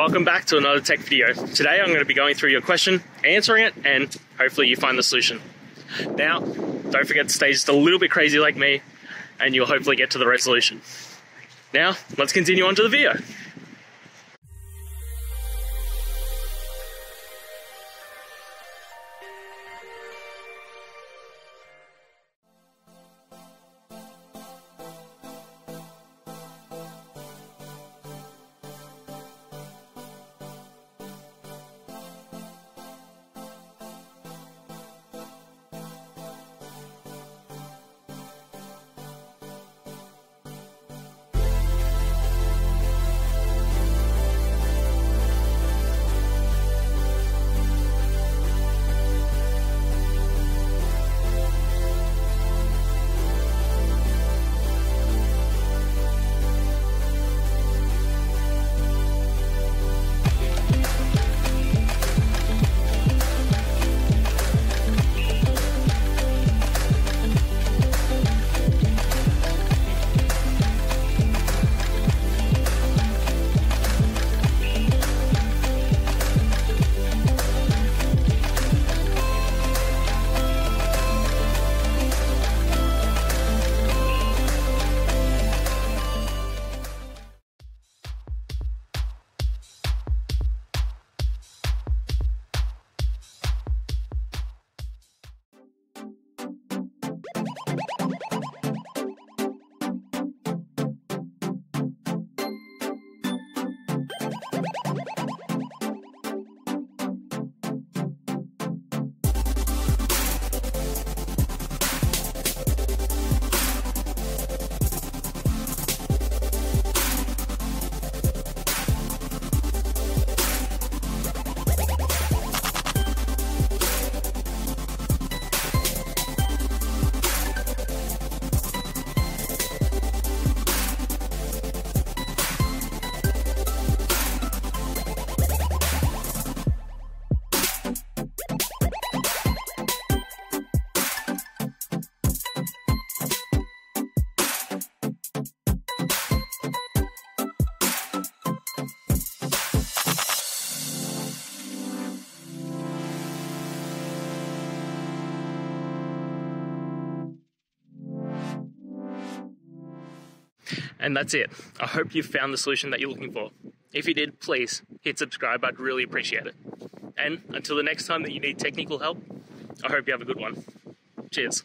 Welcome back to another tech video. Today I'm going to be going through your question, answering it, and hopefully you find the solution. Now, don't forget to stay just a little bit crazy like me, and you'll hopefully get to the resolution. Now, let's continue on to the video. And that's it. I hope you found the solution that you're looking for. If you did, please hit subscribe. I'd really appreciate it. And until the next time that you need technical help, I hope you have a good one. Cheers.